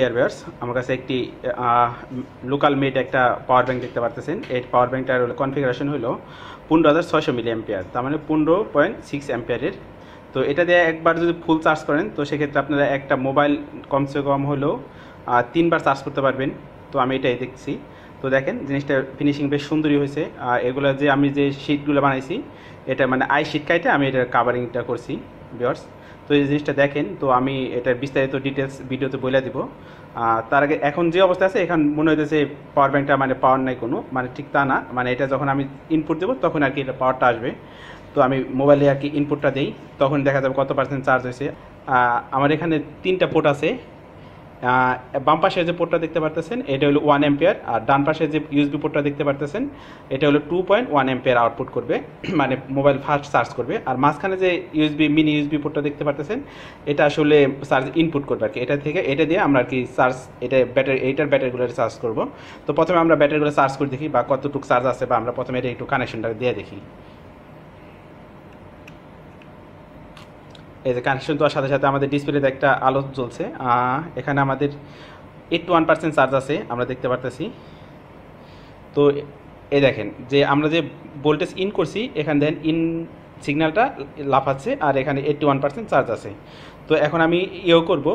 এয়ারবেয়ার্স আমার কাছে একটি লোকাল মেড একটা পাওয়ার ব্যাংক দেখতে পারতেছেন। এই পাওয়ার ব্যাংকটার হলো কনফিগারেশন হলো পনেরো হাজার ছয়শো মিলি অ্যাম্পিয়ার তার মানে পনেরো পয়েন্ট সিক্স অ্যাম্পিয়ারের তো এটা দিয়ে একবার যদি ফুল চার্জ করেন, তো সেক্ষেত্রে আপনারা একটা মোবাইল কমসে কম হলেও তিনবার চার্জ করতে পারবেন। তো আমি এটাই দেখছি। তো দেখেন, জিনিসটা ফিনিশিং বেশ সুন্দরই হয়েছে। আর এগুলো যে আমি যে শিটগুলো বানাইছি, এটা মানে আই শিট কাইটে আমি এটার কাভারিংটা করছি। বিয়ার্স তো এই জিনিসটা দেখেন, তো আমি এটার বিস্তারিত ডিটেলস ভিডিওতে বলে দিব। তার আগে এখন যে অবস্থা আছে, এখন মনে হইতেছে পাওয়ার ব্যাঙ্কটা মানে পাওয়ার নাই কোনো মানে ঠিক তা না মানে এটা যখন আমি ইনপুট দেবো, তখন আর কি এটা পাওয়ারটা আসবে। তো আমি মোবাইলে আর কি ইনপুটটা দিই, তখন দেখা যাবে কত পার্সেন্ট চার্জ হয়েছে আমার এখানে তিনটা পোর্ট আছে বাম পাশে যে পোর্টটা দেখতে পারতেছেন, এটা হলো ওয়ান এম্পিয়ার আর ডান পাশে যে ইউএসবি পোর্টটা দেখতে পারতেছেন, এটা হলো two point one ampere output করবে মানে মোবাইল ফাস্ট চার্জ করবে, আর মাঝখানে যে ইউএসবি মিনি ইউএসবি পোর্টটা দেখতে পারতেছেন, এটা আসলে চার্জ ইনপুট করবে আর কি। এটা থেকে এটা দিয়ে আমরা আর কি চার্জ এটা ব্যাটারি এইটার ব্যাটারিগুলো চার্জ করব। তো প্রথমে আমরা ব্যাটারিগুলো চার্জ করে দেখি বা কতটুকু চার্জ আছে, বা আমরা প্রথমে এটা একটু কানেকশনটা দিয়ে দেখি। এই যে কানেকশন দেওয়ার সাথে সাথে আমাদের ডিসপ্লেতে একটা আলো জ্বলছে এখানে আমাদের এইট ওয়ান পার্সেন্ট চার্জ আছে, আমরা দেখতে পারতেছি। তো এই দেখেন, যে আমরা যে ভোল্টেজ ইন করছি, এখানে দেন ইন সিগন্যালটা লাফাচ্ছে, আর এখানে এইটটি ওয়ান পার্সেন্ট চার্জ আছে। তো এখন আমি ইয়েও করব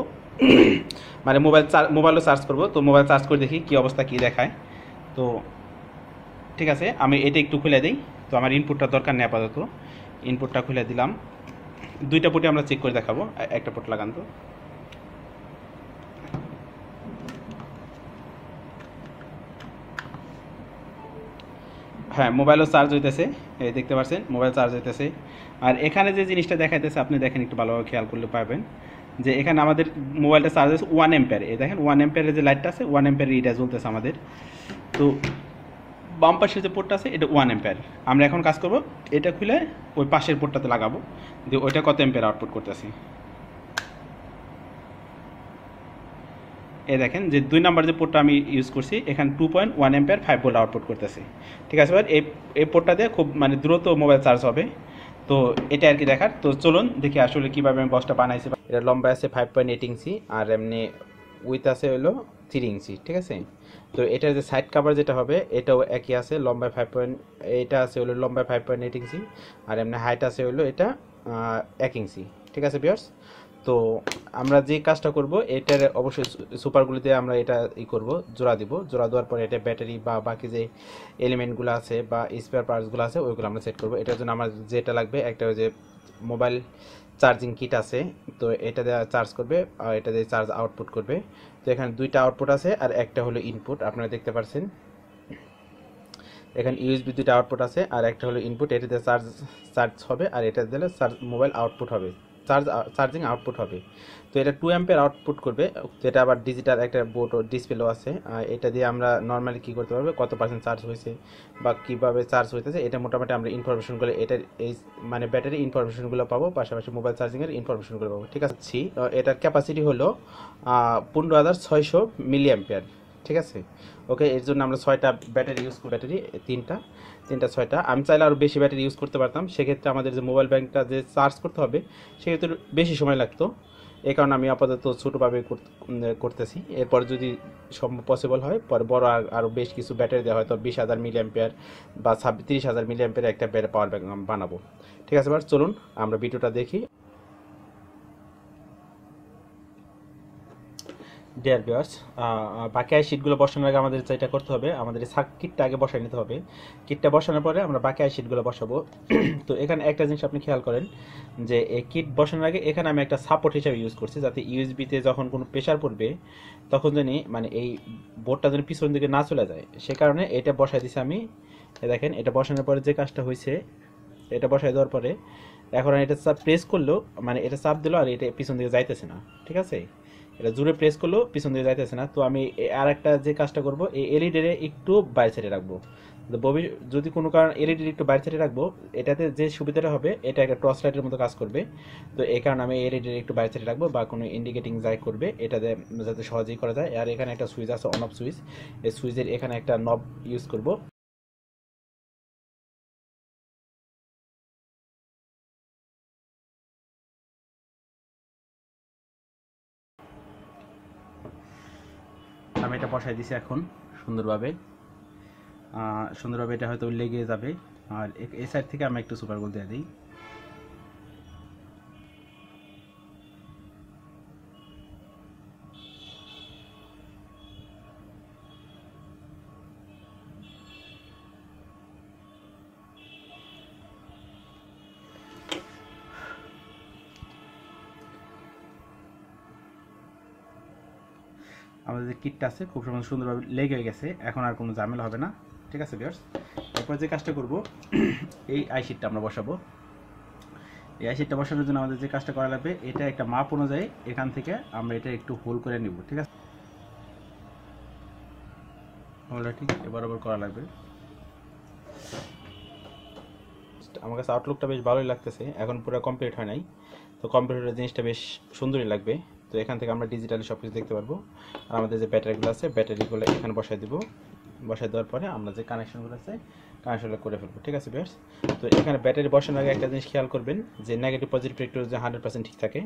মানে মোবাইল চার্জ মোবাইলও চার্জ করব। তো মোবাইল চার্জ করে দেখি কী অবস্থা, কী দেখায়। তো ঠিক আছে, আমি এটা একটু খুলে দিই। তো আমার ইনপুটটা দরকার নেই আপাতত। ইনপুটটা খুলে দিলাম। দুইটা পোর্টে আমরা চেক করে দেখাবো। একটা পোর্ট লাগান তো। হ্যাঁ মোবাইলও চার্জ হইতেছে। এই দেখতে পাচ্ছেন, মোবাইল চার্জ হইতেছে। আর এখানে যে জিনিসটা দেখাইতেছে, আপনি দেখেন, একটু ভালোভাবে খেয়াল করলে পাবেন যে এখানে আমাদের মোবাইলটা চার্জ আছে ওয়ান এম্পের এই দেখেন ওয়ান এম্পের যে লাইটটা আছে ওয়ান এম্পের এটা জ্বলতেছে আমাদের। তো বাম পাশের যে পোর্টটা আছে, এটা ওয়ান এম্পেয়ার আমরা এখন কাজ করব, এটা খুলে ওই পাশের পোর্টটাতে লাগাবো। দিয়ে ওইটা কত এম্পেয়ার আউটপুট করতেছি? এই দেখেন, যে দুই নাম্বার যে পোর্টটা আমি ইউজ করছি, এখানে two point one ampere five volt output করতেছি। ঠিক আছে, এবার এই এই পোর্টটা দিয়ে খুব মানে দ্রুত মোবাইল চার্জ হবে। তো এটা আর কি দেখার। তো চলুন দেখি আসলে কীভাবে আমি বক্সটা বানাইছি। এটা লম্বা আছে ফাইভ পয়েন্ট এইট ইঞ্চি, আর এমনি উইথ আছে হলো থ্রি ইঞ্চি, ঠিক আছে? তো এটার যে সাইড কাভার যেটা হবে, এটাও একই আছে, লম্বায় ফাইভ পয়েন্ট এটা আছে হলো লম্বায় ফাইভ পয়েন্ট এইট ইঞ্চি, আর এমনি হাইট আছে হলো এটা এক ইঞ্চি, ঠিক আছে বিয়ার্স তো আমরা যে কাজটা করব, এটার অবশ্যই সুপারগুলিতে আমরা এটা ই করব, জোড়া দিব, জোড়া দেওয়ার পরে এটা ব্যাটারি বা বাকি যে এলিমেন্টগুলো আছে বা স্পেয়ার পার্টসগুলো আছে, ওইগুলো আমরা সেট করব। এটার জন্য আমার যেটা লাগবে, একটা যে মোবাইল চার্জিং কিট আছে, তো এটা দিয়ে চার্জ করবে, আর এটা দিয়ে চার্জ আউটপুট করবে। তো এখানে দুইটা আউটপুট আছে আর একটা হলো ইনপুট, আপনারা দেখতে পাচ্ছেন এখানে ইউএসবি দুইটা আউটপুট আছে আর একটা হলো ইনপুট এটাতে চার্জ চার্জ হবে আর এটা দিলে চার্জ, মোবাইল আউটপুট হবে। চার্জ চার্জিং আউটপুট হবে। তো এটা টু অ্যাম্পের আউটপুট করবে এটা আবার ডিজিটাল একটা বোর্ড ডিসপ্লেও আছে। এটা দিয়ে আমরা নর্মালি কী করতে পারব কত পার্সেন্ট চার্জ হয়েছে বা কীভাবে চার্জ হইতেছে এটা মোটামুটি আমরা ইনফরমেশনগুলো এটার এই মানে ব্যাটারি ইনফরমেশনগুলো পাবো পাশাপাশি মোবাইল চার্জিংয়ের ইনফরমেশনগুলো পাবো ঠিক আছে? ছি, এটার ক্যাপাসিটি হলো পনেরো হাজার ছয়শো মিলি অ্যাম্পিয়ার ঠিক আছে? ওকে এর জন্য আমরা ছয়টা ব্যাটারি ইউজ করি ব্যাটারি তিনটা তিনটা, ছয়টা। আমি চাইলে আরও বেশি ব্যাটারি ইউজ করতে পারতাম। সেক্ষেত্রে আমাদের যে মোবাইল ব্যাংকটা যে চার্জ করতে হবে, সেক্ষেত্রে বেশি সময় লাগতো। এ কারণে আমি আপাতত ছোটোভাবে কর- করতেছি। এরপর যদি সম্ভব পসিবল হয়, পরে বড় আর আরও বেশ কিছু ব্যাটারি দেওয়া হয়তো বিশ হাজার মিলি অ্যাম্পিয়ার বা ছাব্বিশ হাজার মিলি অ্যাম্পিয়ার একটা পাওয়ার ব্যাংক বানাবো। ঠিক আছে, এবার চলুন আমরা ভিডিওটা দেখি। ডিয়ার বিয়ার্স বাকি আই শিটগুলো বসানোর আগে আমাদের যেটা করতে হবে, আমাদের কিটটা আগে বসাই নিতে হবে। কিটটা বসানোর পরে আমরা বাকি আই শিটগুলো বসাবো। তো এখানে একটা জিনিস আপনি খেয়াল করেন, যে এই কিট বসানোর আগে এখানে আমি একটা সাপোর্ট হিসাবে ইউজ করছি, যাতে ইউএসবিতে যখন কোনো প্রেশার পড়বে, তখন জানি মানে এই বোর্ডটা যেন পিছন দিকে না চলে যায়। সে কারণে এটা বসাই দিছি আমি। দেখেন, এটা বসানোর পরে যে কাজটা হয়েছে, এটা বসাই দেওয়ার পরে, এখন এটা চাপ প্রেস করলেও মানে এটা চাপ দিলো আর এটা পিছন দিকে যাইতেছে না। ঠিক আছে? এটা জুড়ে প্রেস করলেও পিছন দিকে যাইতেছে না। তো আমি আর একটা যে কাজটা করব, এই এলইডিরে একটু বাইরে সাইডে রাখব। ভবি- যদি কোনো কারণ এলইডির একটু বাইরে সাইডে রাখব, এটাতে যে সুবিধাটা হবে, এটা একটা টর্চ লাইটের মতো কাজ করবে। তো এই কারণে আমি এলইডির একটু বাইরে সাইডে রাখব বা কোনো ইন্ডিকেটিং যাই করবে এটাতে যাতে সহজেই করা যায়। আর এখানে একটা সুইচ আছে অন অফ সুইচ এই সুইচের এখানে একটা নব ইউজ করব। বসাই দিছি এখন, সুন্দরভাবে। সুন্দরভাবে এটা হয়তো লেগে যাবে। আর এই সাইড থেকে আমি একটু সুপার গোল দিয়ে দিই। আমাদের যে কিটটা আছে, খুব সুন্দর সুন্দরভাবে লেগে গেছে। এখন আর কোনো ঝামেলা হবে না। ঠিক আছে বিয়ার্স এরপর যে কাজটা করব, এই আইশিটটা আমরা বসাবো। এই আইশিটটা বসানোর জন্য আমাদের যে কাজটা করা লাগবে, এটা একটা মাপ অনুযায়ী এখান থেকে আমরা এটা একটু হোল করে নিব, ঠিক আছে? হোলটা ঠিক বরাবর করা লাগবে। আমার কাছে আউটলুকটা বেশ ভালোই লাগতেছে। এখন পুরো কমপ্লিট হয় নাই। তো কম্পিউটারের জিনিসটা বেশ সুন্দরই লাগবে। তো এখান থেকে আমরা ডিজিটালি সব কিছু দেখতে পারব। আর আমাদের যে ব্যাটারিগুলো আছে, ব্যাটারিগুলো এখানে বসাই দিব। বসাই দেওয়ার পরে আমরা যে কানেকশনগুলো আছে কানেকশনগুলো করে ফেলব। ঠিক আছে বেশ তো এখানে ব্যাটারি বসানোর আগে একটা জিনিস খেয়াল করবেন, যে নেগেটিভ পজিটিভ একটু যে হান্ড্রেড পার্সেন্ট ঠিক থাকে।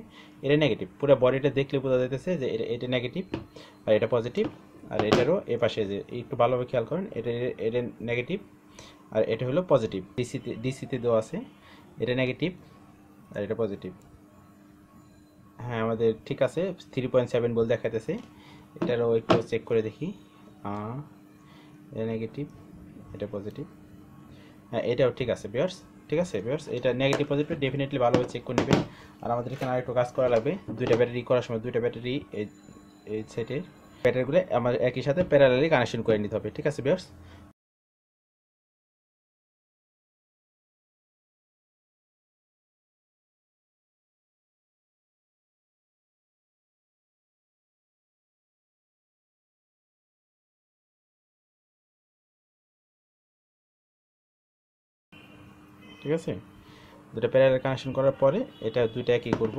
এটা নেগেটিভ পুরো বডিটা দেখলে বোঝা যাইতেছে যে এটা এটা নেগেটিভ আর এটা পজিটিভ আর এটারও এ পাশে যে একটু ভালোভাবে খেয়াল করেন, এটা এটা নেগেটিভ আর এটা হলো পজিটিভ ডিসিতে ডিসিতে দেওয়া আছে। এটা নেগেটিভ আর এটা পজিটিভ হ্যাঁ আমাদের ঠিক আছে থ্রি পয়েন্ট সেভেন বল দেখাতেছে এটারও একটু চেক করে দেখি। নেগেটিভ এটা পজিটিভ হ্যাঁ এটাও ঠিক আছে বিয়ার্স ঠিক আছে বিয়ার্স এটা নেগেটিভ পজিটিভ ডেফিনেটলি ভালোভাবে চেক করে নেবেন। আর আমাদের এখানে আরেকটু কাজ করা লাগবে, দুইটা ব্যাটারি করার সময় দুইটা ব্যাটারি এই সেটের ব্যাটারিগুলো আমার একই সাথে প্যারালালি কানেকশন করে নিতে হবে, ঠিক আছে বিয়ার্স ঠিক আছে? দুটো প্যারাল কানেকশন করার পরে এটা দুইটা একই করব।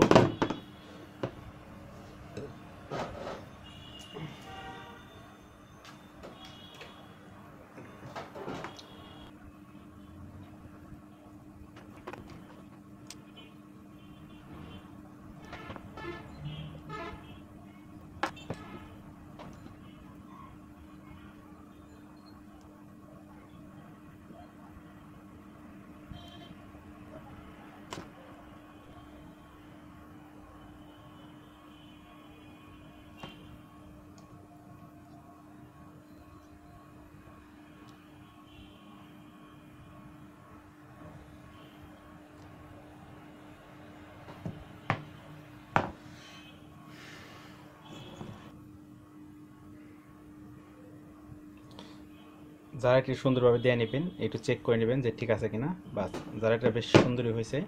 যারা একটু সুন্দরভাবে দিয়ে নেবেন, একটু চেক করে নেবেন যে ঠিক আছে কিনা। বাস, যারা এটা বেশ সুন্দরই হয়েছে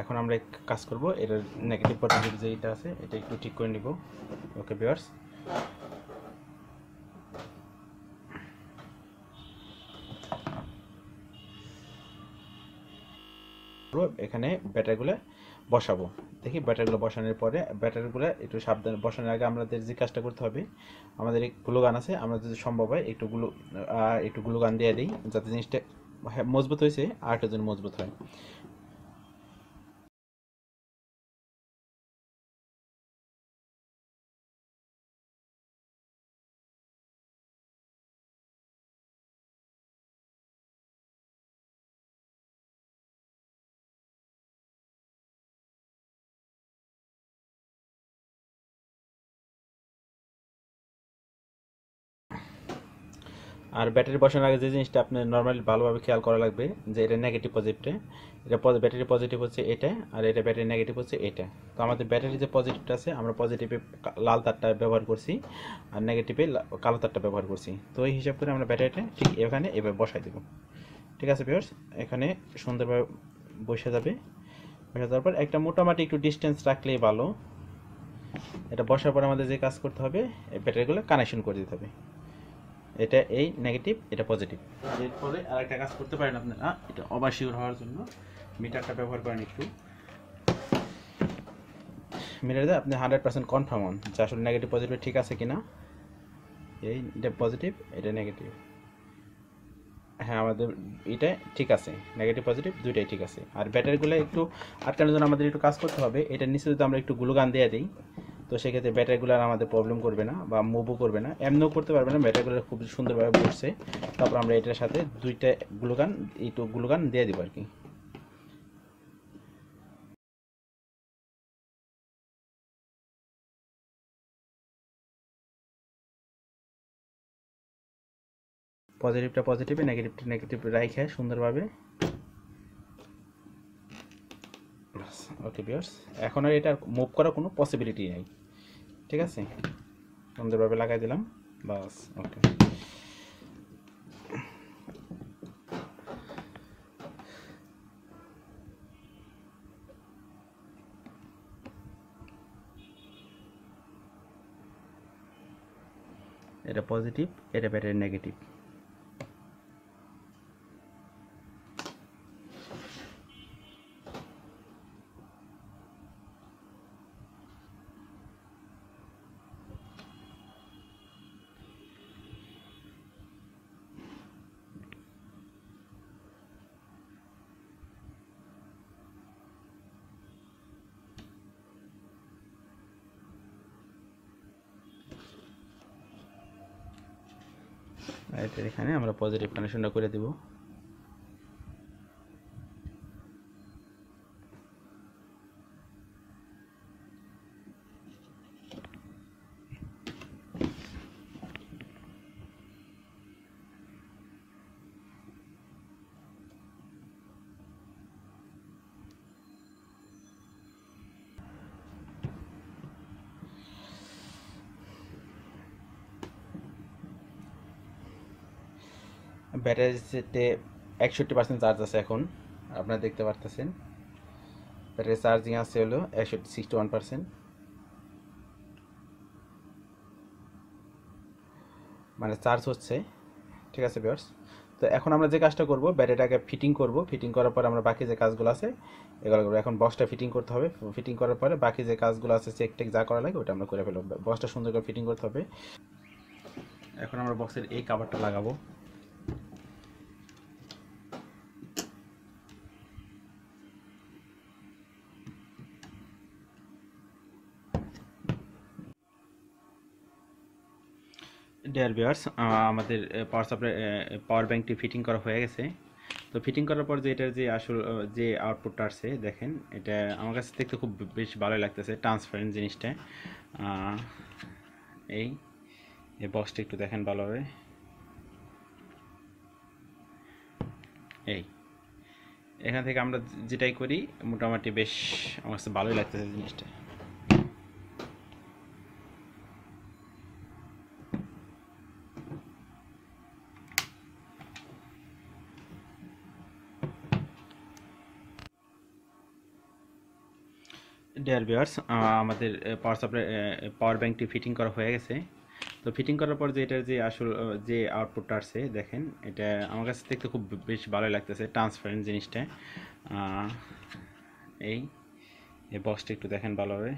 এখন আমরা এক কাজ করব, এটার নেগেটিভ পজিটিভ যে এটা আছে, এটা একটু ঠিক করে নিব। ওকে বিয়ার্স এখানে ব্যাটারিগুলো বসাবো। দেখি ব্যাটারিগুলো বসানোর পরে, ব্যাটারিগুলো একটু সাবধানে, বসানোর আগে আমাদের যে কাজটা করতে হবে, আমাদেরগুলো গান আছে, আমরা যদি সম্ভব হয় একটু গুলো একটু গুলো গান দিয়ে দিই, যাতে জিনিসটা মজবুত হয়েছে আর একটা যেন মজবুত হয়। আর ব্যাটারি বসানোর আগে যে জিনিসটা আপনার নর্মালি ভালোভাবে খেয়াল করা লাগবে, যে এটা নেগেটিভ পজিটিভটা এটা ব্যাটারি পজিটিভ হচ্ছে এটা, আর এটা ব্যাটারি নেগেটিভ হচ্ছে এটা। তো আমাদের ব্যাটারি যে পজিটিভটা আছে, আমরা পজিটিভে লাল তারটা ব্যবহার করছি, আর নেগেটিভে কালো তারটা ব্যবহার করছি। তো এই হিসাব করে আমরা ব্যাটারিটা ঠিক এখানে এভাবে বসাই দেবো। ঠিক আছে ভিউয়ার্স এখানে সুন্দরভাবে বসে যাবে। বসে যাওয়ার পর একটা মোটামুটি একটু ডিস্টেন্স রাখলেই ভালো। এটা বসার পর আমাদের যে কাজ করতে হবে, এই ব্যাটারিগুলো কানেকশন করে দিতে হবে। এটা এই নেগেটিভ এটা পজিটিভ এরপরে আরেকটা কাজ করতে পারেন আপনারা এটা অবাশিওর হওয়ার জন্য। মিটারটা ব্যবহার করেন একটু। মিটারে আপনি হান্ড্রেড পার্সেন্ট কনফার্ম হন যে আসলে নেগেটিভ পজিটিভ ঠিক আছে কিনা। এই এটা পজিটিভ এটা নেগেটিভ হ্যাঁ আমাদের এটা ঠিক আছে। নেগেটিভ পজিটিভ দুইটাই ঠিক আছে। আর ব্যাটারিগুলো একটু আটকানোর জন্য আমাদের একটু কাজ করতে হবে। এটা নিচে যদি আমরা একটু গ্লুগান দিয়ে দিই তো সেক্ষেত্রে ব্যাটারিগুলো আর আমাদের প্রবলেম করবে না বা মুভও করবে না। এমনিও করতে পারবে না ব্যাটারিগুলো খুব সুন্দরভাবে বসছে। তারপর আমরা এটার সাথে দুইটা গ্লুকান এইটু গ্লুকান দিয়ে দিব আর কি পজিটিভটা পজিটিভে নেগেটিভটা নেগেটিভ রাইখে সুন্দরভাবে। ওকে বিয়ার্স এখন আর এটা মুভ করার কোনো পসিবিলিটি নেই। ঠিক আছে? সুন্দরভাবে লাগাই দিলাম বাস ওকে। এটা পজিটিভ এটা ব্যাটারি নেগেটিভ এটার এখানে আমরা পজিটিভ কানেকশনটা করে দেব। ব্যাটারিতে একষট্টি পার্সেন্ট চার্জ আছে এখন, আপনারা দেখতে পারতেছেন। ব্যাটারি চার্জিং আছে হলো একষট্টি সিক্সটি ওয়ান পার্সেন্ট মানে চার্জ হচ্ছে, ঠিক আছে বিয়ার্স তো এখন আমরা যে কাজটা করব, ব্যাটারিটাকে ফিটিং করব। ফিটিং করার পর আমরা বাকি যে কাজগুলো আছে, এগুলো করব। এখন বক্সটা ফিটিং করতে হবে। ফিটিং করার পরে বাকি যে কাজগুলো আছে চেক টেক যা করা লাগে ওটা আমরা করে ফেলব। বক্সটা সুন্দর করে ফিটিং করতে হবে। এখন আমরা বক্সের এই কাভারটা লাগাবো। ডিয়ার বিয়ার্স আমাদের পাওয়ার সাপ্লাই পাওয়ার ব্যাঙ্কটি ফিটিং করা হয়ে গেছে। তো ফিটিং করার পর যে এটার যে আসল যে আউটপুটটা আসছে, দেখেন, এটা আমার কাছে দেখতে খুব বেশ ভালোই লাগতেছে ট্রান্সপারেন্ট জিনিসটা। এই এই বক্সটা একটু দেখেন ভালোভাবে। এই, এখান থেকে আমরা যেটাই করি, মোটামুটি বেশ আমার কাছে ভালোই লাগতেছে জিনিসটা। ডিয়ার বিয়ার্স আমাদের পাওয়ার সাপ্লাই পাওয়ার ব্যাঙ্কটি ফিটিং করা হয়ে গেছে। তো ফিটিং করার পর যে এটার যে আসল যে আউটপুটটা আসছে, দেখেন, এটা আমার কাছে দেখতে খুব বেশ ভালোই লাগতেছে ট্রান্সপারেন্ট জিনিসটা। এই এই বক্সটা একটু দেখেন ভালোভাবে।